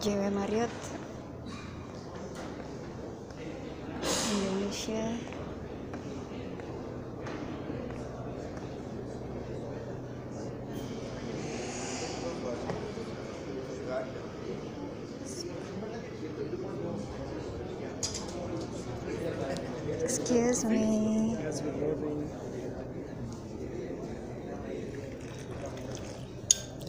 JW Marriott Indonesia Excuse me.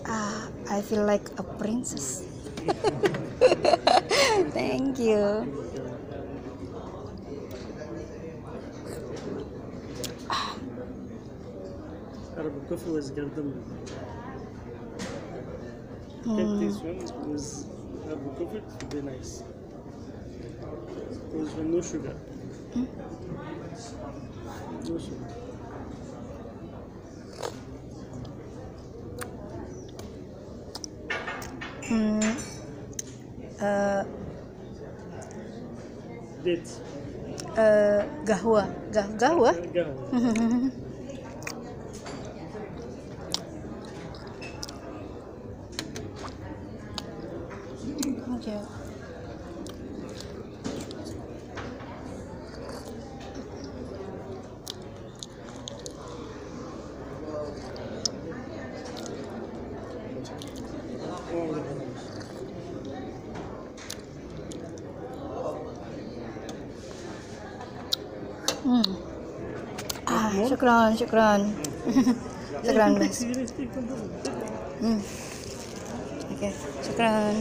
Ah, I feel like a princess. Thank you. Arabic coffee was. Take this one with Arabic coffee, it would be nice. With no sugar. No sugar. Hmm. Eh, Dates. eh, gahwa, Gah gahwa. Oke. Oh, Hmm. Ah, syukran, syukran. syukran, dozen. Hmm. Oke, syukran.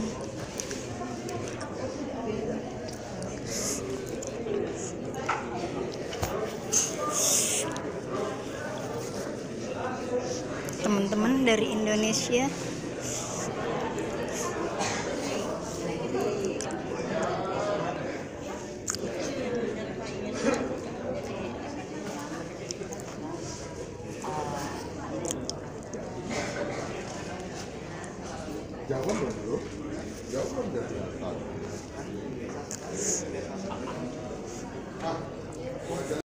Teman-teman dari Indonesia Jawab dong bro. Jawab dong dari atas.